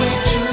wait you.